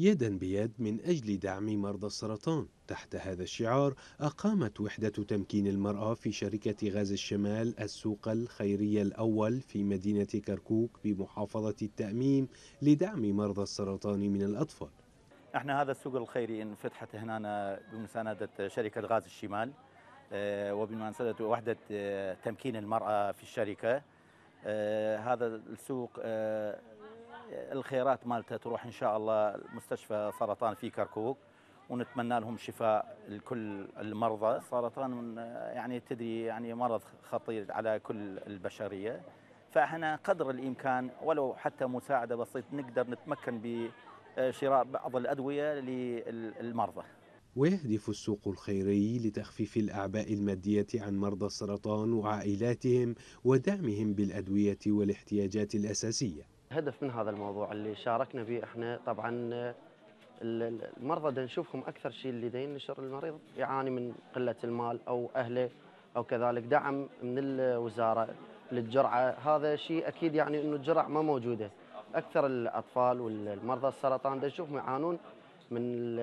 يدا بيد من أجل دعم مرضى السرطان. تحت هذا الشعار أقامت وحدة تمكين المرأة في شركة غاز الشمال السوق الخيري الأول في مدينة كركوك بمحافظة التأميم لدعم مرضى السرطان من الأطفال. إحنا هذا السوق الخيري انفتحت هنا بمساندة شركة غاز الشمال آه، وبمساندة وحدة آه، تمكين المرأة في الشركة. آه، هذا السوق الخيرات مالته تروح إن شاء الله مستشفى سرطان في كركوك ونتمنى لهم شفاء لكل المرضى. السرطان يعني تدري يعني مرض خطير على كل البشرية. فإحنا قدر الإمكان ولو حتى مساعدة بسيطة نقدر نتمكن بشراء بعض الأدوية للمرضى. ويهدف السوق الخيري لتخفيف الأعباء المادية عن مرضى السرطان وعائلاتهم ودعمهم بالأدوية والاحتياجات الأساسية. هدف من هذا الموضوع اللي شاركنا به إحنا. طبعا المرضى دا نشوفهم أكثر شيء اللي دا ينشر المريض يعاني من قلة المال أو أهله أو كذلك دعم من الوزارة للجرعة. هذا شيء أكيد يعني إنه الجرع ما موجودة. أكثر الأطفال والمرضى السرطان دا نشوفهم يعانون من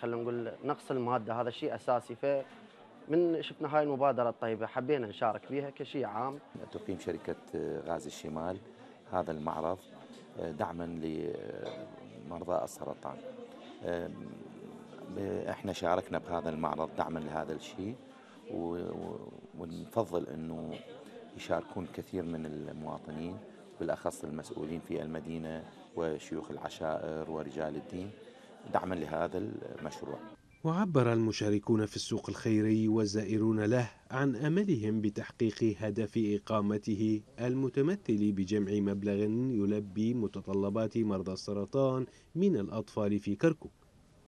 خلينا نقول نقص المادة. هذا شيء أساسي. ف من شفنا هاي المبادرة الطيبة حبينا نشارك فيها كشيء عام. تقيم شركة غاز الشمال هذا المعرض آه، دعما لمرضى السرطان. إحنا شاركنا بهذا المعرض دعما لهذا الشيء ونفضل إنه يشاركون كثير من المواطنين بالأخص المسؤولين في المدينة وشيوخ العشائر ورجال الدين دعما لهذا المشروع. وعبر المشاركون في السوق الخيري والزائرون له عن أملهم بتحقيق هدف إقامته المتمثل بجمع مبلغ يلبي متطلبات مرضى السرطان من الأطفال في كركوك.